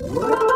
you